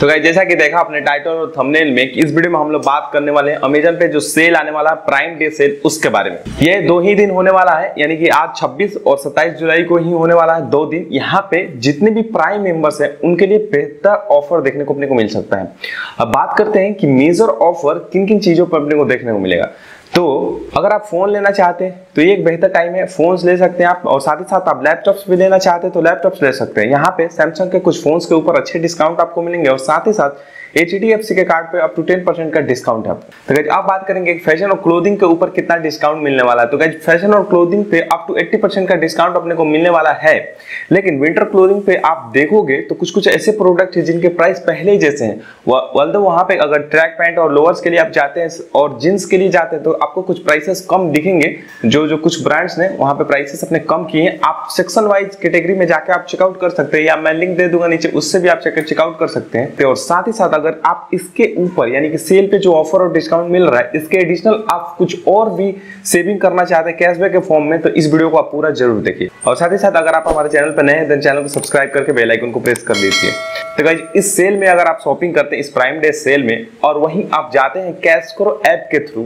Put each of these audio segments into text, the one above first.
तो गाइस जैसा कि देखा अपने टाइटल और थंबनेल में कि इस वीडियो में हम लोग बात करने वाले हैं अमेजन पे जो सेल आने वाला है प्राइम डे सेल उसके बारे में। ये दो ही दिन होने वाला है, यानी कि आज 26 और 27 जुलाई को ही होने वाला है दो दिन। यहाँ पे जितने भी प्राइम मेंबर्स हैं, उनके लिए बेहतर ऑफ़र देखने को अपने को मिल सकता है। अब बात करते हैं कि मेजर ऑफ़र किन किन चीज़ों पर अपने को देखने को मिलेगा। तो अगर आप फ़ोन लेना चाहते हैं तो ये एक बेहतर टाइम है फोन्स ले सकते हैं आप, और साथ ही साथ आप लैपटॉप्स भी लेना चाहते हैं तो लैपटॉप्स ले सकते हैं। यहाँ पे सैमसंग के कुछ फोन्स के ऊपर अच्छे डिस्काउंट आपको मिलेंगे, और साथ ही साथ HDFC के कार्ड पे अप टू 10 परसेंट का डिस्काउंट है। तो गाइज़ आप बात करेंगे फ़ैशन और क्लोथिंग के ऊपर कितना डिस्काउंट मिलने वाला है। तो गाइज़ फ़ैशन और क्लोथिंग पे अप टू 80 परसेंट का डिस्काउंट अपने को मिलने वाला है। लेकिन विंटर क्लोथिंग पे आप देखोगे तो कुछ कुछ ऐसे प्रोडक्ट है जिनके प्राइस पहले ही जैसे हैं। वल्दो वहाँ पे अगर ट्रैक पैंट और लोअर्स के लिए आप जाते हैं और जींस के लिए जाते हैं तो आपको कुछ प्राइसेस कम दिखेंगे। जो जो कुछ ब्रांड्स ने वहाँ पे प्राइसेस अपने कम किए हैं। आप सेक्शन वाइज कैटेगरी में जाके आप चेकआउट कर सकते हैं, या मैं लिंक दे दूँगा नीचे, उससे भी आप चेकआउट कर सकते हैं। तो और साथ ही साथ अगर आप इसके ऊपर, यानी कि सेल पे जो ऑफ़र और डिस्काउंट मिल रहा है, इसके एडिशनल आप कुछ और भी सेविंग करना चाहते हैं कैशबैक के फॉर्म में तो इस वीडियो को आप पूरा ज़रूर देखिए। और साथ ही साथ अगर आप हमारे चैनल पर नए हैं तो चैनल को सब्सक्राइब करके बेल आइकन को प्रेस कर लीजिए। तो गाइज़ इस सेल में अगर आप शॉपिंग करते हैं, इस प्राइम डे सेल में, और वहीं आप जाते हैं कैश करो ऐप के थ्रू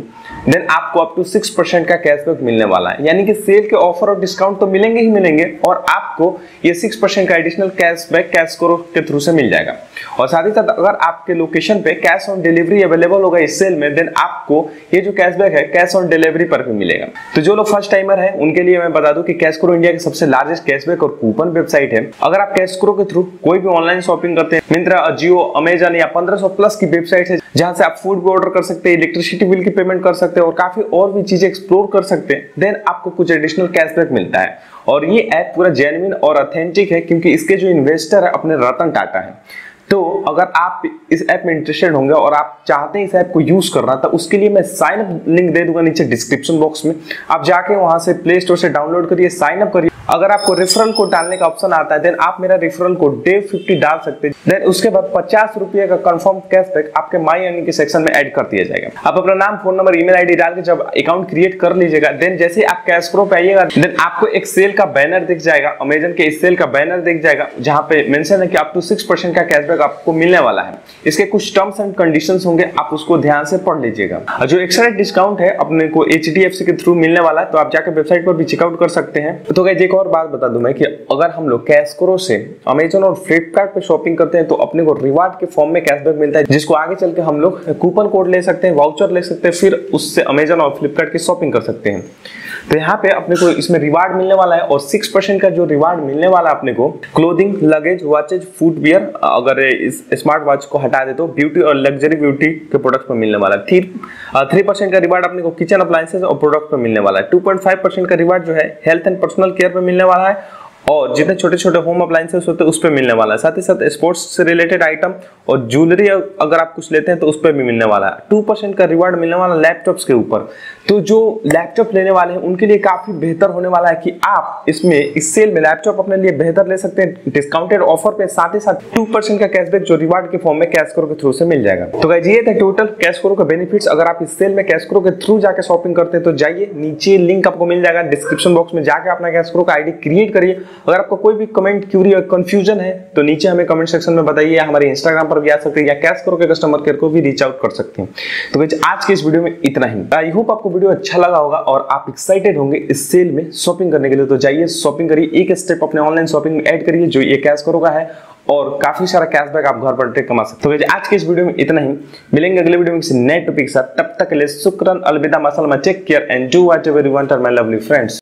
देन आपको अप टू सिक्स परसेंट का कैशबैक मिलने वाला है। यानी कि सेल के ऑफ़र और डिस्काउंट तो मिलेंगे ही मिलेंगे, और आपको ये सिक्स परसेंट का एडिशनल कैशबैक कैश करो के थ्रू से मिल जाएगा। और साथ ही साथ अगर आपके लोकेशन पे कैश ऑन डिलीवरी अवेलेबल होगा इस सेल में देन आपको ये जो कैशबैक है कैश ऑन डिलीवरी पर भी मिलेगा। तो जो लोग फ़र्स्ट टाइमर है, उनके लिए मैं बता दूँ कि कैश करो इंडिया की सबसे लार्जेस्ट कैशबैक और कूपन वेबसाइट है। अगर आप कैश करो के थ्रू कोई भी ऑनलाइन शॉपिंग करते हैं मिंत्रा जियो अमेजन या पंद्रह प्लस की वेबसाइट है, जहाँ से आप फ़ूड भी ऑर्डर कर सकते हैं इलेक्ट्रिसिटी बिल की पेमेंट कर सकते हैं और काफ़ी और भी चीज़ें एक्सप्लोर कर सकते हैं देन आपको कुछ एडिशनल कैशबैक मिलता है। और ये ऐप पूरा जेन्युइन और ऑथेंटिक है, क्योंकि इसके जो इन्वेस्टर है, अपने रतन टाटा है। तो अगर आप इस ऐप में इंटरेस्टेड होंगे और आप चाहते हैं इस ऐप को यूज़ करना तो उसके लिए मैं साइन अप लिंक दे दूँगा नीचे डिस्क्रिप्शन बॉक्स में। आप जाके वहाँ से प्ले स्टोर से डाउनलोड करिए साइन अप करिए। अगर आपको रेफरल कोड डालने का ऑप्शन आता है देन आप मेरा रेफरल कोड डे फिफ्टी डाल सकते हैं देन उसके बाद पचास रुपए का कंफर्म कैशबैक आपके माई अर्निंग के सेक्शन में ऐड कर दिया जाएगा। आप अपना नाम फ़ोन नंबर ईमेल आईडी डाल के जब अकाउंट क्रिएट कर लीजिएगा देन जैसे आप कैश प्रो पे आइएगा देन आपको एक सेल का बैनर दिख जाएगा अमेजन के इस सेल का बैनर दिख जाएगा, जहाँ पे मेंशन है कि अप टू सिक्स परसेंट का कैशबैक आपको मिलने वाला है। इसके कुछ टर्म्स एंड कंडीशन होंगे, आप उसको ध्यान से पढ़ लीजिएगा। जो एक्स्ट्रा डिस्काउंट है, अपने को एच के थ्रू मिलने वाला है तो आप जाकर वेबसाइट पर भी चेकआउट कर सकते हैं। तो एक और बात बता दू मैं कि अगर हम लोग कैश करो से अमेजन और फ्लिपकार्ट शॉपिंग करते हैं तो अपने को रिवार्ड के फॉर्म में कैशबैक मिलता है, जिसको आगे चल के हम लोग कूपन कोड ले सकते हैं वाउचर ले सकते हैं, फिर उससे अमेजन और फ्लिपकार्ट की शॉपिंग कर सकते हैं। तो यहाँ पे अपने को इसमें रिवार्ड मिलने वाला है, और सिक्स परसेंट का जो रिवार्ड मिलने वाला है अपने को clothing luggage watches food wear अगर इस स्मार्ट वॉच को हटा दे तो ब्यूटी और लग्जरी ब्यूटी के प्रोडक्ट पर मिलने वाला है। थ्री थ्री परसेंट का रिवार्ड अपने को किचन अप्लायंसेज और प्रोडक्ट पर मिलने वाला है। टू का रिवार्ड जो है हेल्थ एंड पर्सनल केयर पर मिलने वाला है और जितने छोटे छोटे होम अप्लायंसेस होते हैं, उस पर मिलने वाला है। साथ ही साथ स्पोर्ट्स से रिलेटेड आइटम और ज्वेलरी अगर आप कुछ लेते हैं तो उस पर भी मिलने वाला है। टू परसेंट का रिवार्ड मिलने वाला लैपटॉप्स के ऊपर। तो जो लैपटॉप लेने वाले हैं, उनके लिए काफ़ी बेहतर होने वाला है कि आप इसमें, इस सेल में लैपटॉप अपने लिए बेहतर ले सकते हैं डिस्काउंटेड ऑफ़र पे। साथ ही साथ टू परसेंट का कैशबैक जो रिवार्ड के फॉर्म में कैश करो के थ्रू से मिल जाएगा। तो गाइज़ ये टोटल कैश करो का बेनिफिट्स अगर आप इस सेल में कैश करो के थ्रू जाकर शॉपिंग करते हैं तो जाइए, नीचे लिंक आपको मिल जाएगा। डिस्क्रिप्शन बॉक्स में जाकर अपना कैश करो का आईडी क्रिएट करिए। अगर आपको कोई भी कमेंट क्यूरी और कंफ्यूजन है तो नीचे हमें कमेंट सेक्शन में बताइए हमारे इंस्टाग्राम पर भी आ सकते हैं, या कैश करो के कस्टमर केयर को भी रीच आउट कर सकते हैं। तो गाइज़ आज के इस वीडियो में इतना ही। आई होप आपको वीडियो अच्छा लगा होगा और आप एक्साइटेड होंगे इस सेल में शॉपिंग करने के लिए। तो जाइए शॉपिंग करिए, एक स्टेप अपने ऑनलाइन शॉपिंग में ऐड करिए, जो ये कैश करोगा है, और काफ़ी सारा कैशबैक आप घर ट्रिक कमा सकते हो। तो आज के इस वीडियो में इतना ही। मिलेंगे अगले वीडियो में नए टॉपिक के साथ। तब तक के लिए शुक्रन, अलविदा, muscle take care and do whatever you want my lovely friends